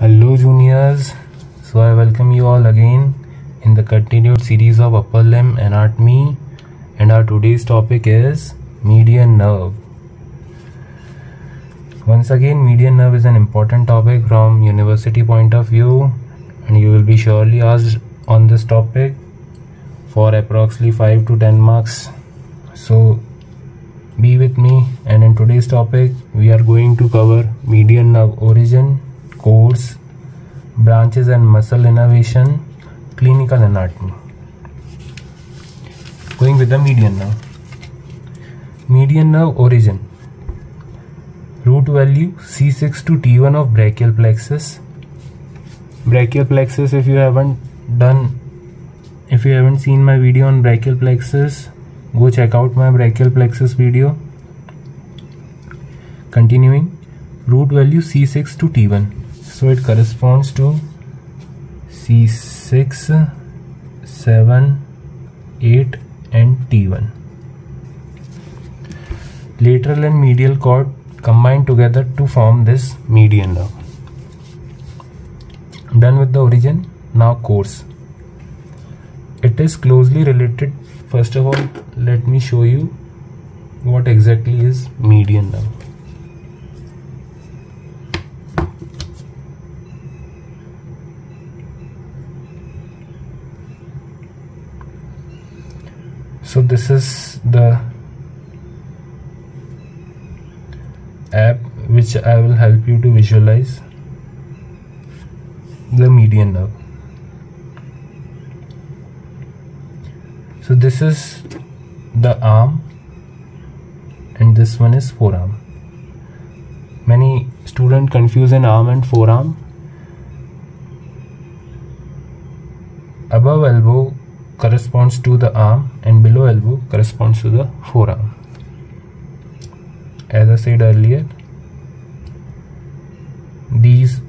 Hello juniors, so I welcome you all again in the continued series of upper limb anatomy. And our today's topic is median nerve. Once again median nerve is an important topic from university point of view. And you will be surely asked on this topic for approximately 5 to 10 marks. So be with me. And in today's topic we are going to cover median nerve origin course, branches and muscle innervation, clinical anatomy. Going with the median nerve. Median nerve origin. Root value C6 to T1 of brachial plexus. Brachial plexus if you haven't done if you haven't seen my video on brachial plexus go check out my brachial plexus video continuing root value c6 to t1 so it corresponds to c6 7 8 and t1 lateral and medial cord combine together to form this median nerve done with the origin now course it is closely related. First of all let me show you what exactly is median nerve so this is the app which I will help you to visualize the median nerve so this is the arm and this one is forearm. Many student confuse an arm and forearm. Above elbow corresponds to the arm and below elbow corresponds to the forearm. As I said earlier, these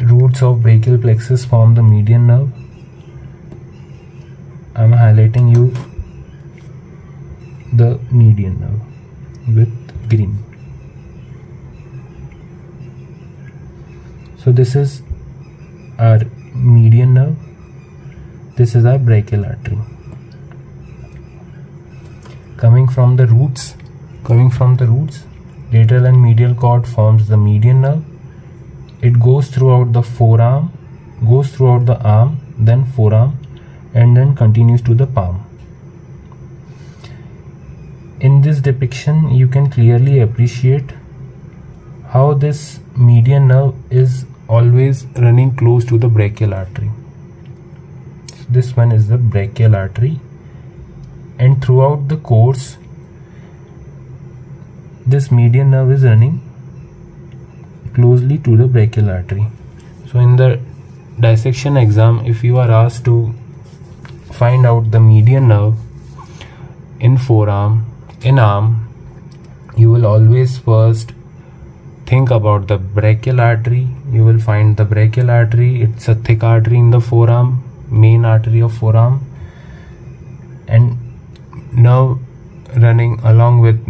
roots of brachial plexus form the median nerve. I am highlighting you the median nerve with green. So this is our median nerve this is our brachial artery. Coming from the roots coming from the roots lateral and medial cord forms the median nerve it goes throughout the forearm goes throughout the arm then forearm and then continues to the palm. In this depiction you can clearly appreciate how this median nerve is always running close to the brachial artery this one is the brachial artery. And throughout the course this median nerve is running closely to the brachial artery. So in the dissection exam if you are asked to find out the median nerve in forearm in arm you will always first think about the brachial artery. You will find the brachial artery. It's a thick artery in the forearm main artery of forearm and nerve running along with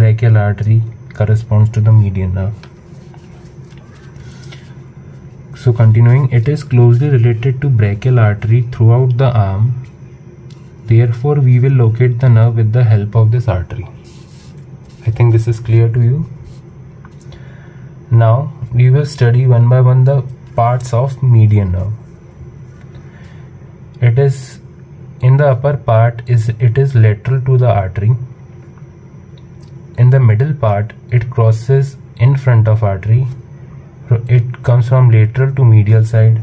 brachial artery corresponds to the median nerve. So continuing, it is closely related to brachial artery throughout the arm. Therefore, we will locate the nerve with the help of this artery. I think this is clear to you. Now, we will study one by one the parts of median nerve it is in the upper part is it is lateral to the artery. In the middle part it crosses in front of artery. It comes from lateral to medial side.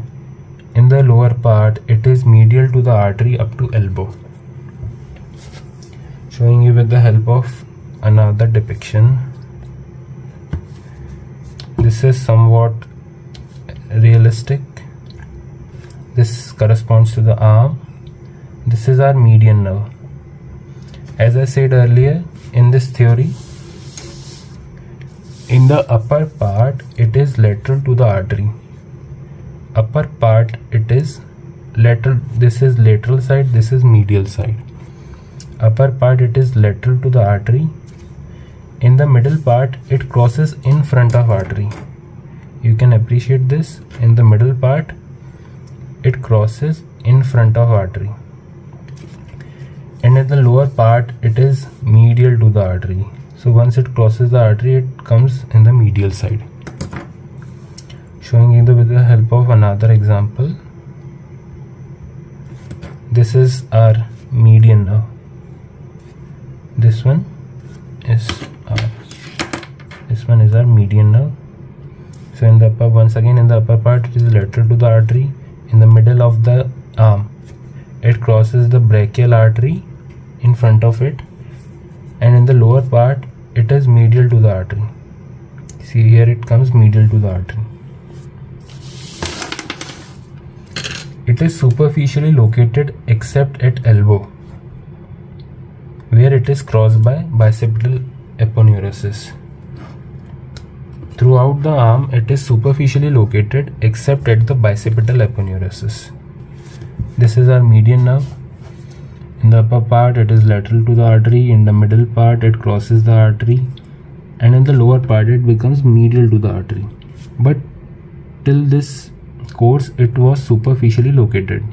In the lower part it is medial to the artery up to elbow. Showing you with the help of another depiction. This is somewhat realistic this corresponds to the arm. This is our median nerve. As I said earlier in this theory in the upper part it is lateral to the artery. Upper part it is lateral this is lateral side this is medial side. Upper part it is lateral to the artery. In the middle part it crosses in front of artery. You can appreciate this. In the middle part it crosses in front of artery. And in the lower part it is medial to the artery. So once it crosses the artery it comes in the medial side. Showing you the, with the help of another example this is our median nerve. This one is our this one is our median nerve. So in the upper once again in the upper part it is lateral to the artery in the middle of the arm. It crosses the brachial artery in front of it and in the lower part it is medial to the artery. See here it comes medial to the artery. It is superficially located except at elbow where it is crossed by bicipital aponeurosis throughout the arm it is superficially located except at the bicipital aponeurosis this is our median nerve. In the upper part it is lateral to the artery. In the middle part it crosses the artery. And in the lower part it becomes medial to the artery. But till this course it was superficially located.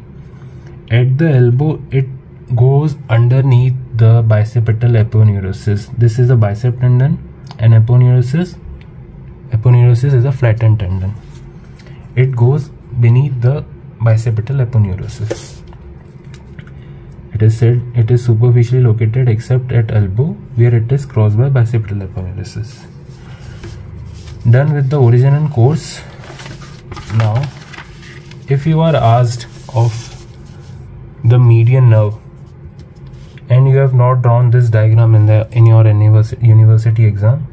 At the elbow it goes underneath the bicipital aponeurosis this is a bicep tendon and aponeurosis aponeurosis is a flattened tendon it goes beneath the bicipital aponeurosis. It is said it is superficially located except at elbow where it is crossed by bicipital aponeurosis. Done with the origin and course. Now, if you are asked of the median nerve and you have not drawn this diagram in the in your university university exam,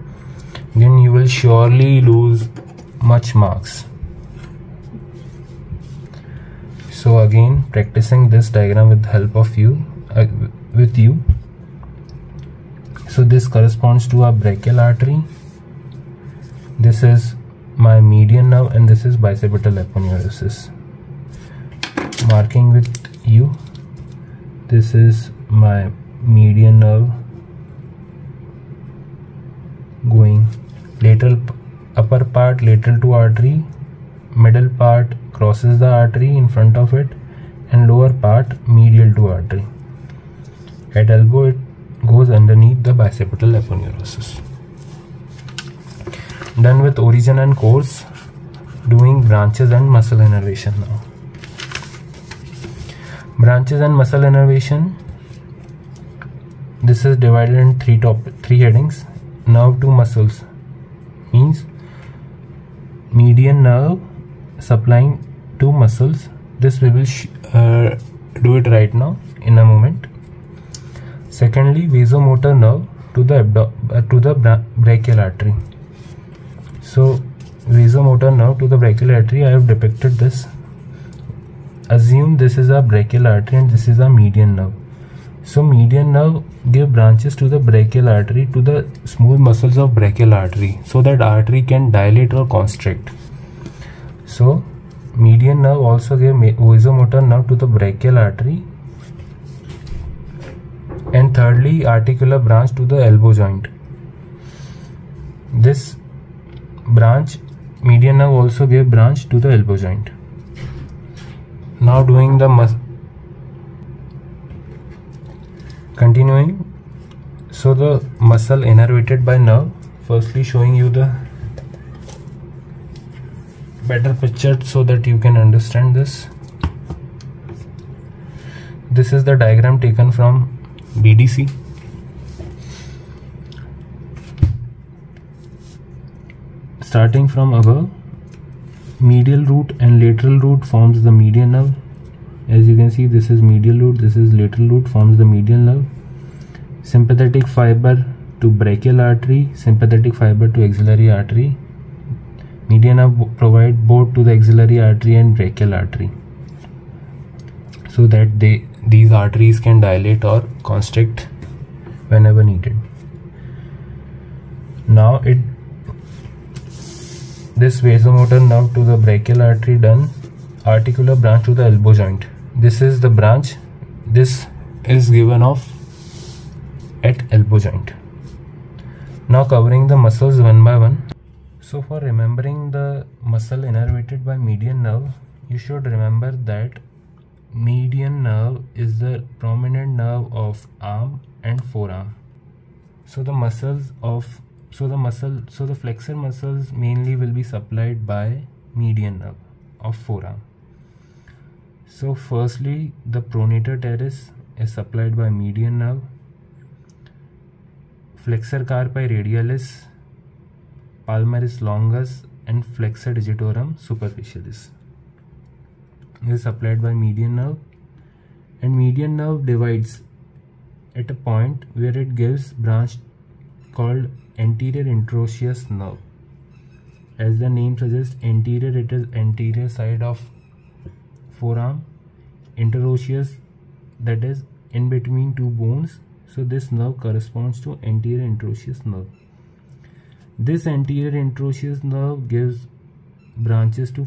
then you will surely lose much marks. So again practicing this diagram with help of you uh, with you. So this corresponds to our brachial artery. This is my median nerve and this is bicipital aponeurosis marking with you. This is my median nerve going lateral upper part lateral to artery middle part crosses the artery in front of it and lower part medial to artery. At elbow it goes underneath the bicipital aponeurosis. Done with origin and course, doing branches and muscle innervation now. Branches and muscle innervation. This is divided in three top three headings. Nerve to muscles means median nerve supplying two muscles. This we will uh, do it right now in a moment. Secondly vasomotor nerve to the uh, to the bra brachial artery. So vasomotor nerve to the brachial artery i have depicted this. Assume this is a brachial artery and this is a median nerve so median nerve give branches to the brachial artery to the smooth muscles of brachial artery so that artery can dilate or constrict so median nerve also gave vasomotor nerve to the brachial artery. And thirdly, articular branch to the elbow joint. This branch, median nerve also gave branch to the elbow joint. Now doing the mus continuing. So the muscle innervated by nerve, firstly showing you the better picture so that you can understand this. This is the diagram taken from BDC starting from above medial root and lateral root forms the median nerve as you can see this is medial root this is lateral root forms the median nerve. Sympathetic fiber to brachial artery sympathetic fiber to axillary artery. Mediana provide both to the axillary artery and brachial artery. So that they these arteries can dilate or constrict whenever needed. Now it this vasomotor nerve to the brachial artery done articular branch to the elbow joint this is the branch this is given off at elbow joint now covering the muscles one by one So for remembering the muscle innervated by median nerve, you should remember that median nerve is the prominent nerve of arm and forearm. So the muscles of so the muscle so the flexor muscles mainly will be supplied by median nerve of forearm. So firstly the pronator teres is supplied by median nerve. Flexor carpi radialis palmaris longus and flexor digitorum superficialis is. Supplied by median nerve. And median nerve divides at a point where it gives branch called anterior interosseous nerve. As the name suggests anterior it is anterior side of forearm interosseous that is in between two bones. So this nerve corresponds to anterior interosseous nerve. This anterior interosseous nerve gives branches to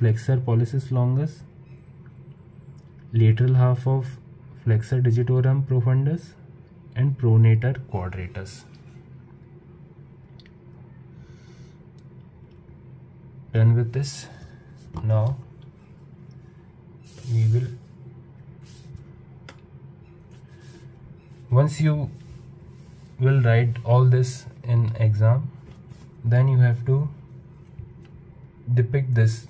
flexor pollicis longus, lateral half of flexor digitorum profundus and pronator quadratus. Done with this, now we will once you will write all this in exam then you have to depict this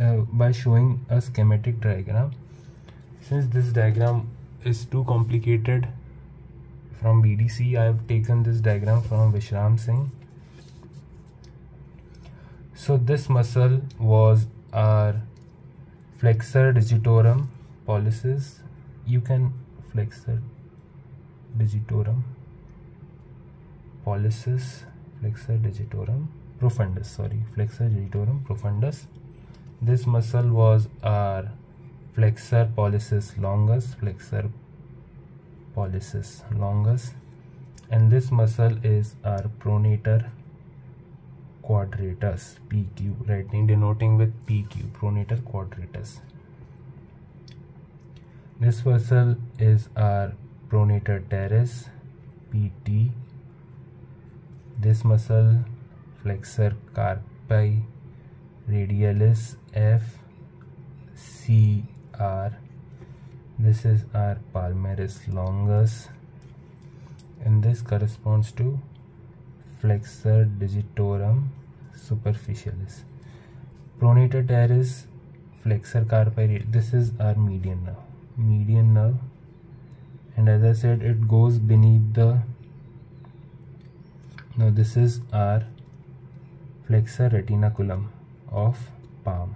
uh, by showing a schematic diagram. Since this diagram is too complicated from BDC I have taken this diagram from Vishram Singh. So this muscle was our flexor digitorum pollicis. You can flexor digitorum pollicis flexor digitorum profundus sorry flexor digitorum profundus. This muscle was our flexor pollicis longus flexor pollicis longus. And this muscle is our pronator quadratus pq writing denoting with pq pronator quadratus this muscle is our pronator teres pt this muscle flexor carpi radialis f c r. This is our palmaris longus. And this corresponds to flexor digitorum superficialis. Pronator teres flexor carpi this is our median nerve. Median nerve. And as i said it goes beneath the now this is our flexor retinaculum of palm.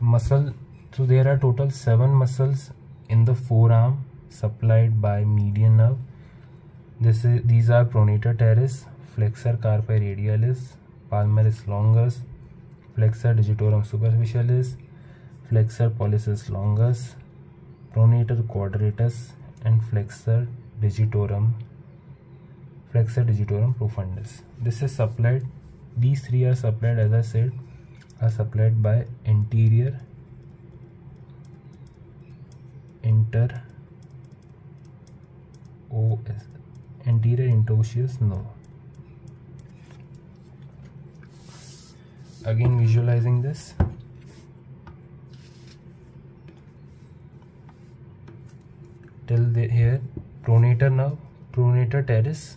Muscle so there are total seven muscles in the forearm supplied by median nerve this is these are pronator teres flexor carpi radialis palmaris longus flexor digitorum superficialis flexor pollicis longus, pronator quadratus and flexor digitorum flexor digitorum profundus. This is supplied, these three are supplied as I said, are supplied by anterior inter OS anterior interosseous nerve. Again visualizing this. Till the, here pronator nerve pronator teres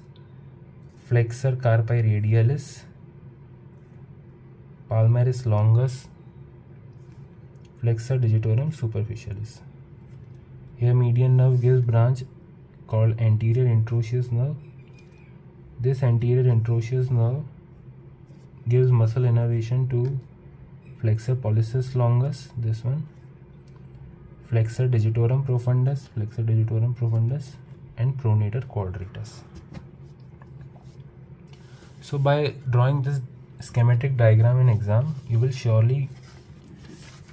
flexor carpi radialis. Palmaris longus. Flexor digitorum superficialis here median nerve gives branch called anterior interosseous nerve this anterior interosseous nerve gives muscle innervation to flexor pollicis longus this one flexor digitorum profundus, flexor digitorum profundus and pronator quadratus. So by drawing this schematic diagram in exam, you will surely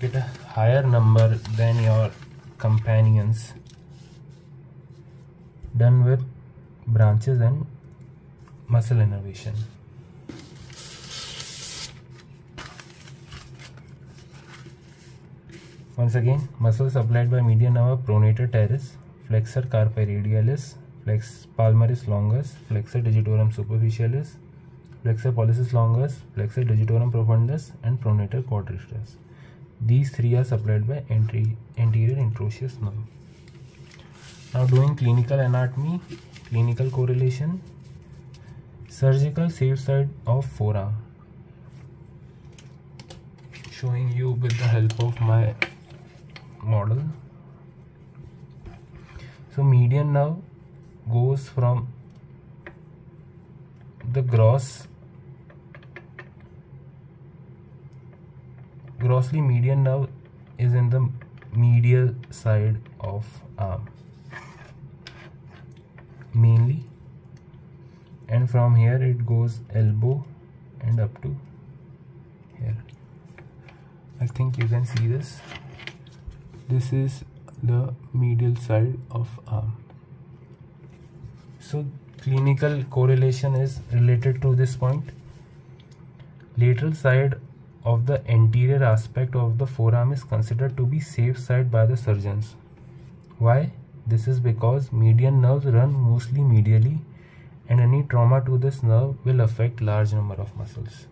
get a higher number than your companions done with branches and muscle innervation. once again muscle supplied by median nerve pronator teres flexor carpi radialis flex palmaris longus flexor digitorum superficialis flexor pollicis longus flexor digitorum profundus and pronator quadriceps these three are supplied by anterior interosseous nerve now doing clinical anatomy clinical correlation surgical safe side of forearm showing you with the help of my model. So median nerve goes from the gross grossly median nerve is in the medial side of arm mainly. And from here it goes elbow and up to here. I think you can see this. This is the medial side of arm so clinical correlation is related to this point. Lateral side of the anterior aspect of the forearm is considered to be safe side by the surgeons why this is because median nerves run mostly medially and any trauma to this nerve will affect large number of muscles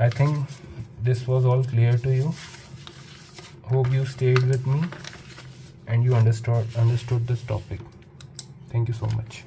I think this was all clear to you. Hope you stayed with me and you understood understood this topic. Thank you so much.